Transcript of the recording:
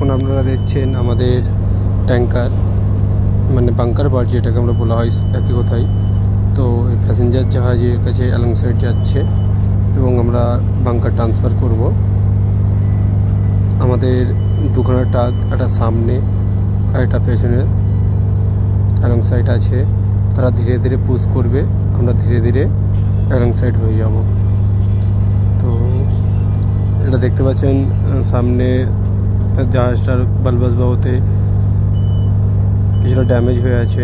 এখন আপনারা দেখছেন আমাদের ট্যাঙ্কার মানে বাংকার বার যেটাকে আমরা বলা হয় একই কথাই। তো এই প্যাসেঞ্জার জাহাজের কাছে অ্যালং সাইড যাচ্ছে এবং আমরা বাংকার ট্রান্সফার করব। আমাদের দুখানা ট্রাক, একটা সামনে একটা পেছনে অ্যালং সাইড আছে। তারা ধীরে ধীরে পুশ করবে, আমরা ধীরে ধীরে অ্যালং সাইড হয়ে যাব। তো এটা দেখতে পাচ্ছেন, সামনে জাহাজটার বালবাস বাবুতে কিছুটা ড্যামেজ হয়ে আছে